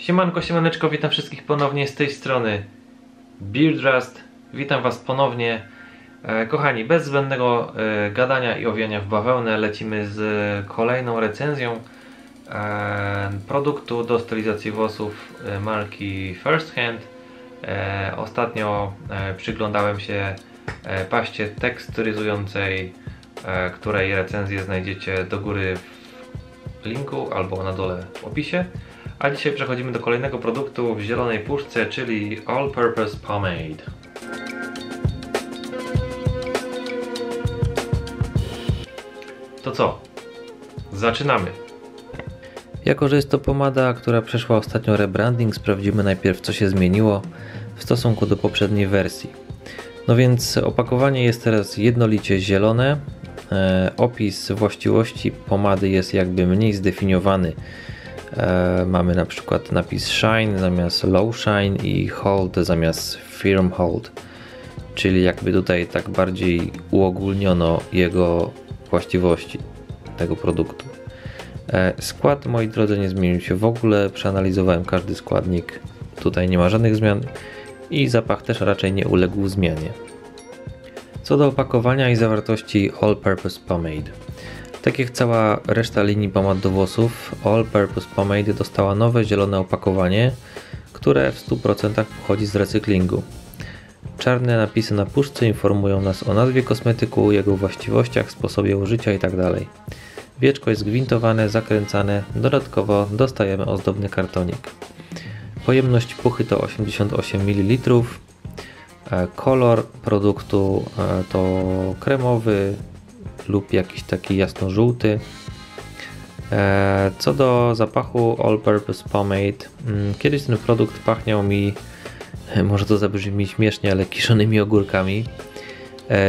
Siemanko, siemaneczko, witam wszystkich ponownie z tej strony Beardrust. Witam was ponownie. E, kochani, bez zbędnego e, gadania i owiania w bawełnę lecimy z kolejną recenzją e, produktu do stylizacji włosów marki First Hand. Ostatnio przyglądałem się paście teksturyzującej, której recenzję znajdziecie do góry w linku albo na dole w opisie. A dzisiaj przechodzimy do kolejnego produktu w zielonej puszce, czyli All Purpose Pomade. To co? Zaczynamy. Jako, że jest to pomada, która przeszła ostatnio rebranding, sprawdzimy najpierw co się zmieniło w stosunku do poprzedniej wersji. No więc opakowanie jest teraz jednolicie zielone. E, opis właściwości pomady jest jakby mniej zdefiniowany. E, mamy na przykład napis Shine zamiast Low Shine i Hold zamiast Firm Hold. Czyli jakby tutaj tak bardziej uogólniono jego właściwości tego produktu. E, skład, moi drodzy, nie zmienił się w ogóle. Przeanalizowałem każdy składnik. Tutaj nie ma żadnych zmian i zapach też raczej nie uległ zmianie. Co do opakowania i zawartości All Purpose Pomade. Tak jak cała reszta linii pomad do włosów, All Purpose Pomade dostała nowe zielone opakowanie, które w 100% pochodzi z recyklingu. Czarne napisy na puszce informują nas o nazwie kosmetyku, jego właściwościach, sposobie użycia itd. Wieczko jest gwintowane, zakręcane, dodatkowo dostajemy ozdobny kartonik. Pojemność puchy to 88 ml. E, kolor produktu e, to kremowy lub jakiś taki jasno-żółty. E, co do zapachu All Purpose Pomade, mm, kiedyś ten produkt pachniał mi, może to zabrzmi śmiesznie, ale kiszonymi ogórkami.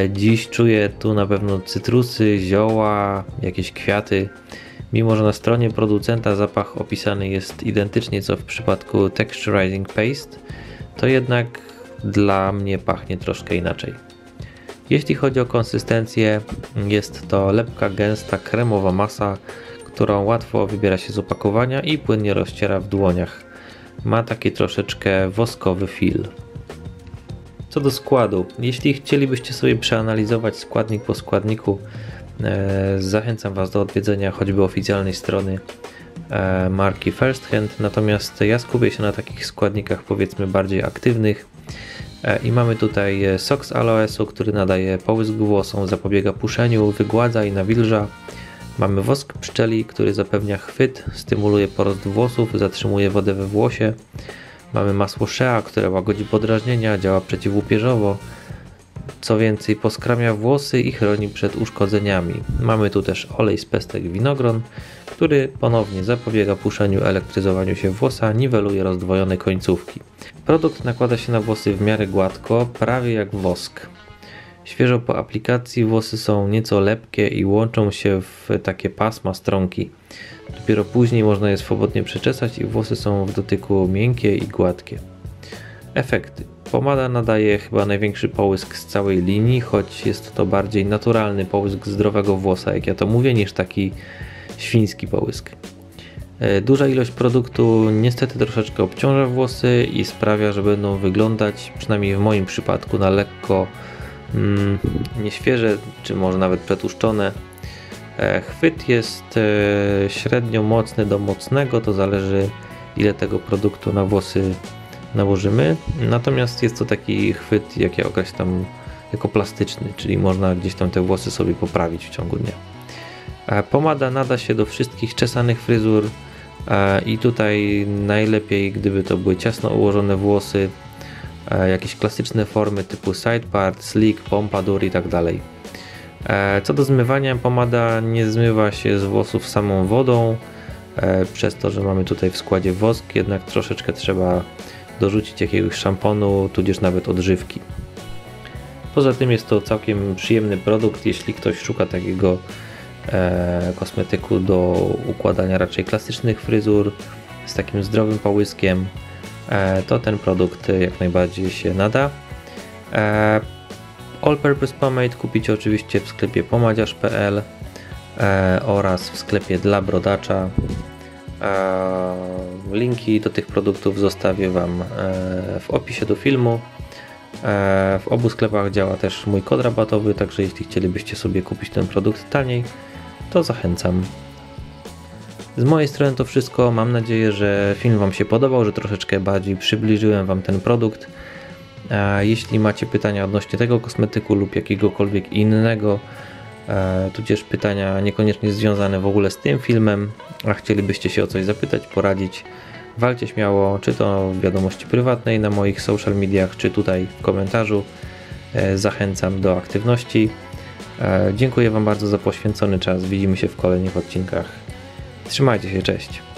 Dziś czuję tu na pewno cytrusy, zioła, jakieś kwiaty. Mimo, że na stronie producenta zapach opisany jest identycznie co w przypadku Texturizing Paste, to jednak dla mnie pachnie troszkę inaczej. Jeśli chodzi o konsystencję, jest to lepka, gęsta, kremowa masa, którą łatwo wybiera się z opakowania i płynnie rozciera w dłoniach. Ma taki troszeczkę woskowy fil. Co do składu, jeśli chcielibyście sobie przeanalizować składnik po składniku, e, zachęcam Was do odwiedzenia choćby oficjalnej strony e, marki First Hand, natomiast ja skupię się na takich składnikach powiedzmy bardziej aktywnych, I mamy tutaj e, sok z aloesu, który nadaje połysk włosom, zapobiega puszeniu, wygładza i nawilża. Mamy wosk pszczeli, który zapewnia chwyt, stymuluje porost włosów, zatrzymuje wodę we włosie. Mamy masło shea, które łagodzi podrażnienia, działa przeciwłupieżowo. Co więcej, poskramia włosy i chroni przed uszkodzeniami. Mamy tu też olej z pestek winogron, który ponownie zapobiega puszeniu, elektryzowaniu się włosa, niweluje rozdwojone końcówki. Produkt nakłada się na włosy w miarę gładko, prawie jak wosk. Świeżo po aplikacji włosy są nieco lepkie i łączą się w takie pasma stronki. Dopiero później można je swobodnie przeczesać i włosy są w dotyku miękkie i gładkie. Efekty. Pomada nadaje chyba największy połysk z całej linii, choć jest to bardziej naturalny połysk zdrowego włosa, jak ja to mówię, niż taki świński połysk. E, duża ilość produktu niestety troszeczkę obciąża włosy i sprawia, że będą wyglądać, przynajmniej w moim przypadku, na lekko mm, nieświeże, czy może nawet przetłuszczone. E, chwyt jest e, średnio mocny do mocnego, to zależy ile tego produktu na włosy nałożymy. Natomiast jest to taki chwyt, jak ja określam, jako plastyczny, czyli można gdzieś tam te włosy sobie poprawić w ciągu dnia. Pomada nada się do wszystkich czesanych fryzur i tutaj najlepiej, gdyby to były ciasno ułożone włosy, jakieś klasyczne formy typu sidepart, slick, pompadour i tak dalej. Co do zmywania, pomada nie zmywa się z włosów samą wodą, przez to, że mamy tutaj w składzie wosk, jednak troszeczkę trzeba dorzucić jakiegoś szamponu, tudzież nawet odżywki. Poza tym jest to całkiem przyjemny produkt, jeśli ktoś szuka takiego e, kosmetyku do układania raczej klasycznych fryzur z takim zdrowym połyskiem, e, to ten produkt jak najbardziej się nada. E, All Purpose Pomade kupicie oczywiście w sklepie pomadziarz.pl e, oraz w sklepie dla brodacza. Linki do tych produktów zostawię Wam w opisie do filmu. W obu sklepach działa też mój kod rabatowy, także jeśli chcielibyście sobie kupić ten produkt taniej, to zachęcam. Z mojej strony to wszystko. Mam nadzieję, że film Wam się podobał, że troszeczkę bardziej przybliżyłem Wam ten produkt. Jeśli macie pytania odnośnie tego kosmetyku lub jakiegokolwiek innego, tudzież pytania niekoniecznie związane w ogóle z tym filmem, a chcielibyście się o coś zapytać, poradzić, walcie śmiało, czy to w wiadomości prywatnej na moich social mediach, czy tutaj w komentarzu. E, zachęcam do aktywności. E, dziękuję Wam bardzo za poświęcony czas. Widzimy się w kolejnych odcinkach. Trzymajcie się, cześć.